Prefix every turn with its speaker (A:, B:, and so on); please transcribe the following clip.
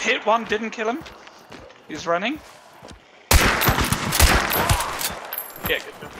A: Hit one, didn't kill him. He's running. Yeah, good.